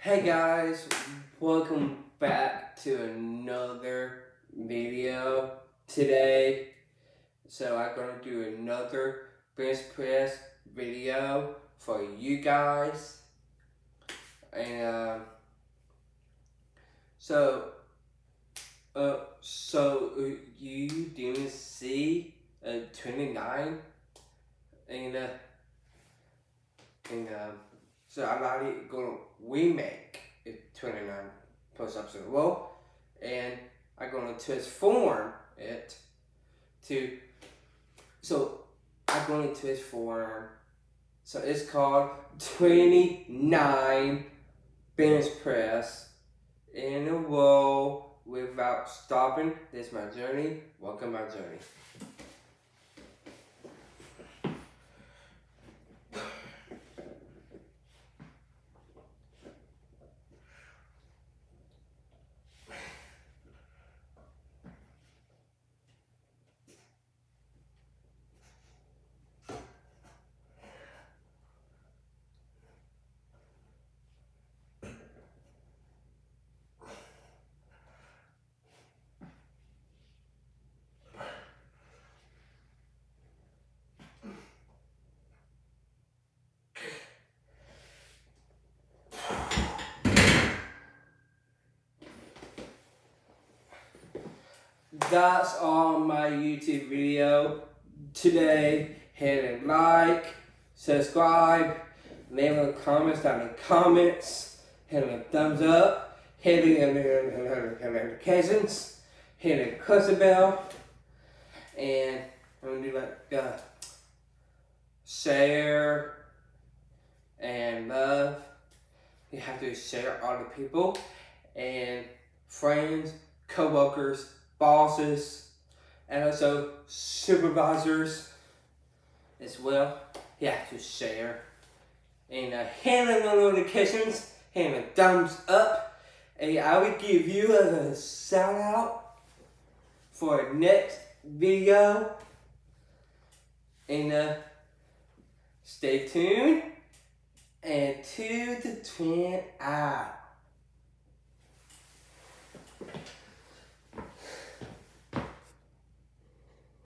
Hey guys, welcome back to another video today. So I'm gonna do another bench press video for you guys. And um, so, uh, so uh, you didn't see uh, 29 and uh, and um, so I'm gonna remake it 29 push-ups in a row, and I'm gonna transform it to. So I'm going to transform. So it's called 29 bench press in a row without stopping. This is my journey. Welcome my journey. That's all my YouTube video today. Hit a like, subscribe, leave a comment down in the comments, hit a thumbs up, hit the notifications, hit the cursor bell, and I'm gonna do like uh, share and love. You have to share other people and friends, co-workers, bosses, and also supervisors as well. Have to share. And uh, the notifications, and a thumbs up. And I will give you a shout out for next video. And uh, stay tuned. And to the twin out.